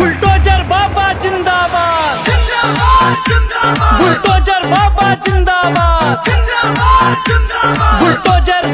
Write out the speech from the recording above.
Bulldozer बाबा जिंदाबाद। Bulldozer बाबा जिंदाबाद। Bulldozer